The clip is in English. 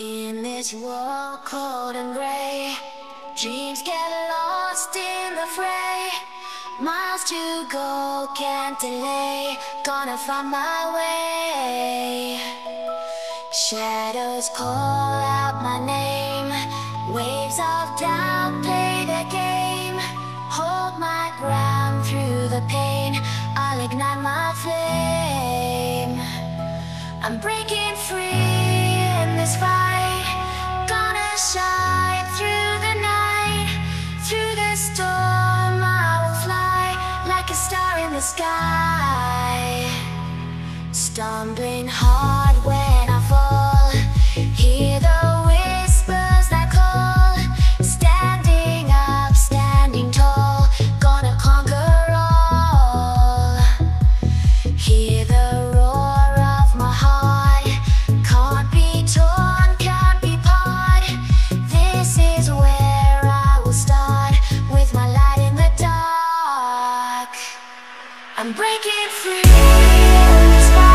In this world cold and gray, dreams get lost in the fray. Miles to go, can't delay. Gonna find my way. Shadows call out my name. Waves of doubt play the game. Hold my ground through the night. Through the storm, I will fly like a star in the sky. Stumbling hard. I'm breaking free.